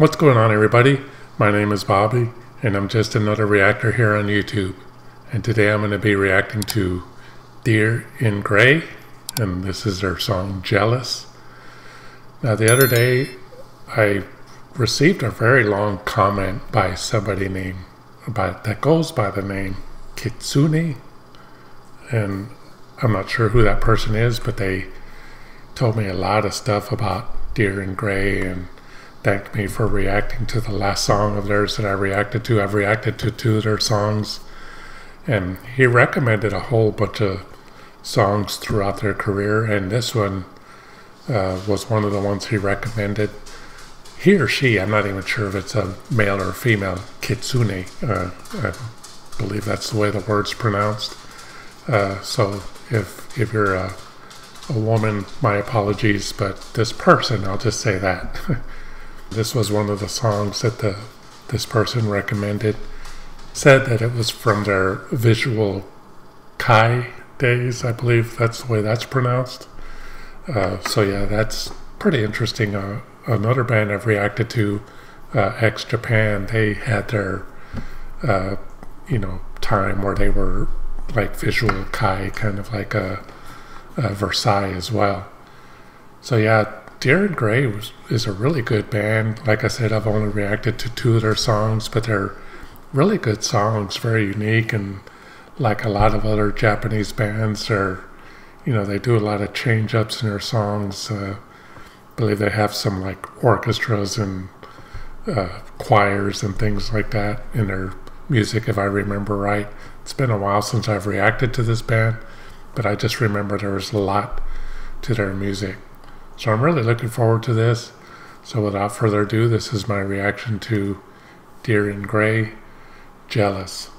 What's going on, everybody? My name is Bobby, and I'm just another reactor here on YouTube. And today I'm going to be reacting to Dir en Grey, and this is their song Jealous. Now, the other day I received a very long comment by somebody named by, that goes by the name Kitsune, and I'm not sure who that person is, but they told me a lot of stuff about Dir en Grey and thanked me for reacting to the last song of theirs that I reacted to. I've reacted to two of their songs, and he recommended a whole bunch of songs throughout their career, and this one uh, was one of the ones he recommended. He or she, I'm not even sure if it's a male or female, Kitsune. Uh, I believe that's the way the word's pronounced. Uh, so if if you're a, a woman, my apologies, but this person, I'll just say that. This was one of the songs that the this person recommended. Said that it was from their visual Kai days, I believe that's the way that's pronounced. Uh, so yeah, that's pretty interesting. Uh, another band I've reacted to, uh, X Japan, they had their, uh, you know, time where they were like visual Kai, kind of like a, a Versailles as well. So yeah, Dir en Grey was, is a really good band. Like I said, I've only reacted to two of their songs, but they're really good songs, very unique, and like a lot of other Japanese bands, are you know they do a lot of change ups in their songs. Uh, I believe they have some like orchestras and uh, choirs and things like that in their music, if I remember right. It's been a while since I've reacted to this band, but I just remember there was a lot to their music. So I'm really looking forward to this. So without further ado, this is my reaction to Dir en Grey, Jealous.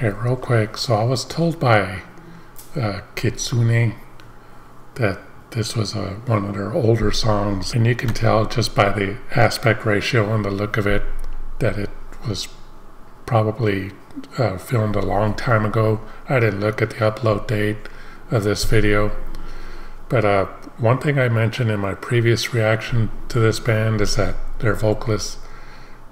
Okay, real quick. So I was told by uh, Kitsune that this was a, one of their older songs, and you can tell just by the aspect ratio and the look of it that it was probably uh, filmed a long time ago. I didn't look at the upload date of this video. But uh, one thing I mentioned in my previous reaction to this band is that their vocalist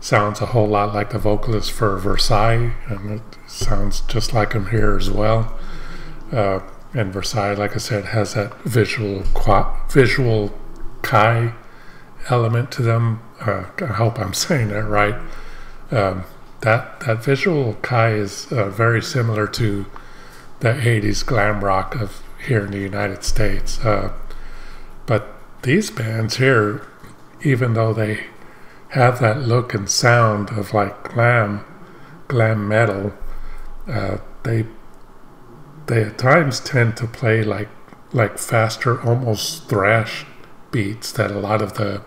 sounds a whole lot like the vocalist for Versailles, and it sounds just like him here as well. Uh, and Versailles, like I said, has that visual visual Kai element to them. Uh, I hope I'm saying that right. Um, that that visual Kai is uh, very similar to the 80s glam rock of here in the United States. Uh, but these bands here, even though they have that look and sound of like glam, glam metal, uh, they they at times tend to play like like faster, almost thrash beats that a lot of the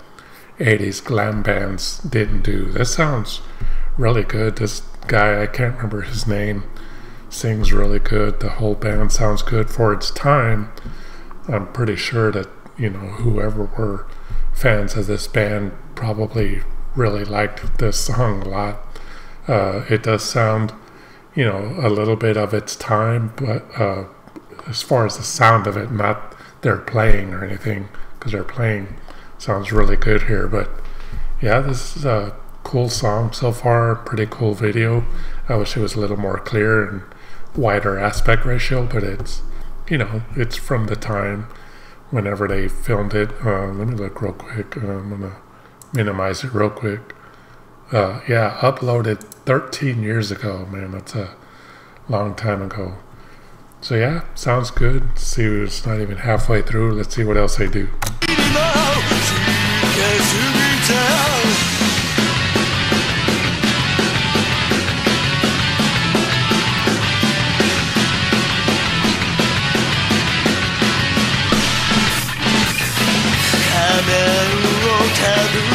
80s glam bands didn't do. This sounds really good. This guy, I can't remember his name, sings really good. The whole band sounds good for its time. I'm pretty sure that, you know, whoever were fans of this band probably really liked this song a lot. Uh, it does sound, you know, a little bit of its time, but uh, as far as the sound of it, not their playing or anything, because their playing sounds really good here. But yeah, this is a cool song so far, pretty cool video. I wish it was a little more clear and wider aspect ratio, but it's, you know, it's from the time whenever they filmed it. Uh, let me look real quick. Uh, I'm going to minimize it real quick. Uh, yeah, uploaded 13 years ago, man. That's a long time ago. So yeah, sounds good. See, it's not even halfway through. Let's see what else they do. hotel room.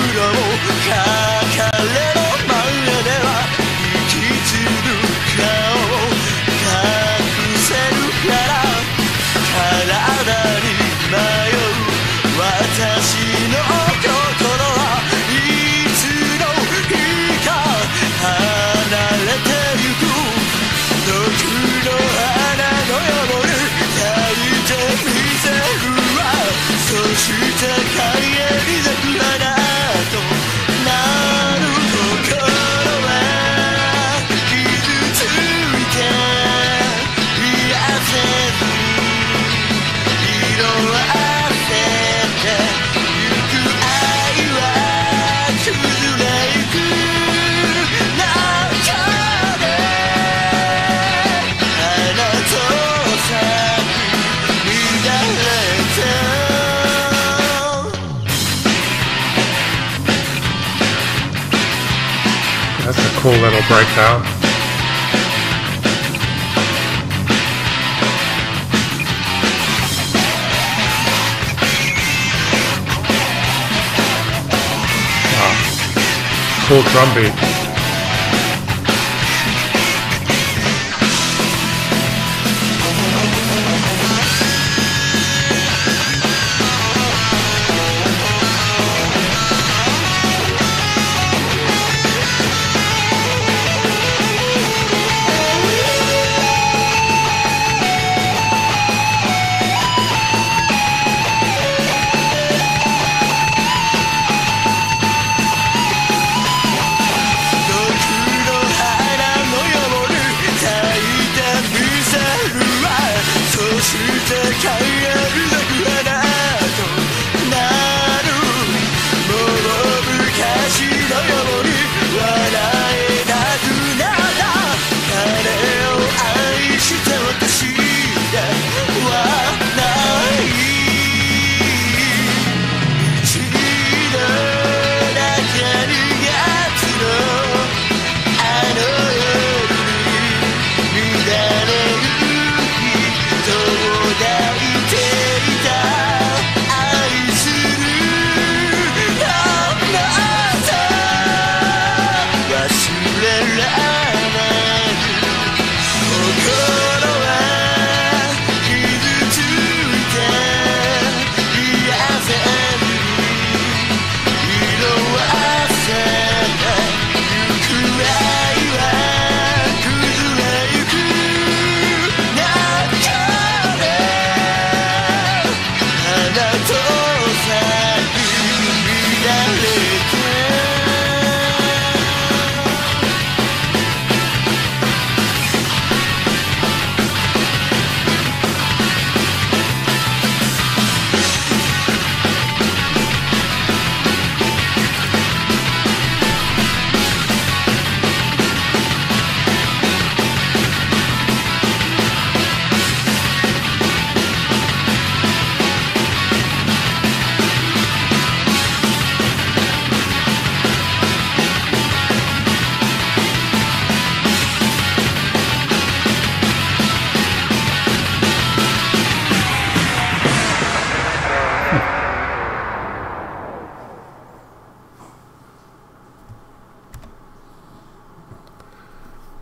Cool little breakdown. Wow. Cool drum beat.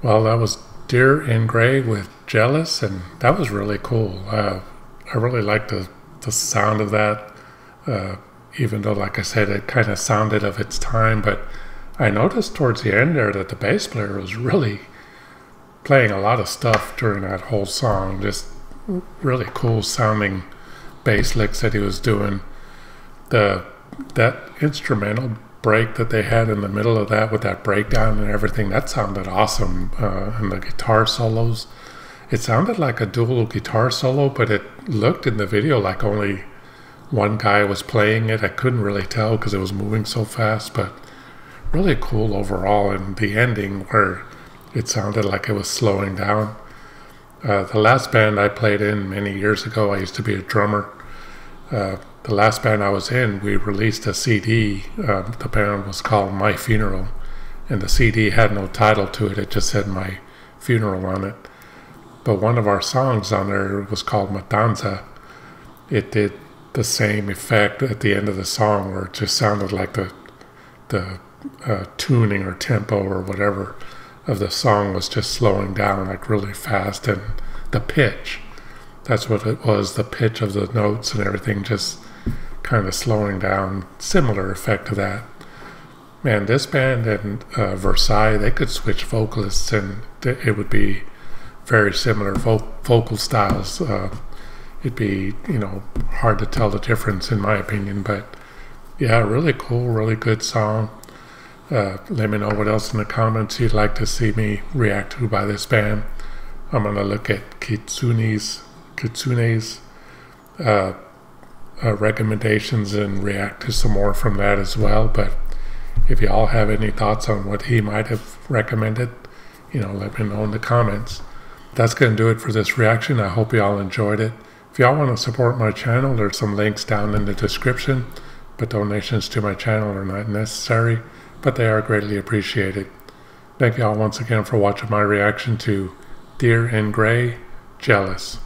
Well, that was Dir en Grey with Jealous, and that was really cool. Uh, I really liked the, the sound of that, uh, even though, like I said, it kind of sounded of its time. But I noticed towards the end there that the bass player was really playing a lot of stuff during that whole song, just really cool sounding bass licks that he was doing. The that instrumental break that they had in the middle of that with that breakdown and everything, that sounded awesome. Uh, and the guitar solos, it sounded like a dual guitar solo, but it looked in the video like only one guy was playing it. I couldn't really tell because it was moving so fast, but really cool overall. And the ending where it sounded like it was slowing down. Uh, the last band I played in many years ago, I used to be a drummer. Uh, the last band I was in, we released a CD. Uh, the band was called My Funeral, and the CD had no title to it. It just said My Funeral on it. But one of our songs on there was called Matanza. It did the same effect at the end of the song, where it just sounded like the the uh, tuning or tempo or whatever of the song was just slowing down like really fast, and the pitch. That's what it was. The pitch of the notes and everything just kind of slowing down, similar effect to that. Man, this band and uh, Versailles, they could switch vocalists and it would be very similar vo- vocal styles. Uh, it'd be, you know, hard to tell the difference in my opinion, but yeah, really cool, really good song. Uh, let me know what else in the comments you'd like to see me react to by this band. I'm gonna look at Kitsune's Kitsune's uh, uh, recommendations and react to some more from that as well. But if y'all have any thoughts on what he might have recommended, you know, let me know in the comments. That's going to do it for this reaction. I hope y'all enjoyed it. If y'all want to support my channel, there's some links down in the description, but donations to my channel are not necessary, but they are greatly appreciated. Thank y'all once again for watching my reaction to Dir en Grey, Jealous.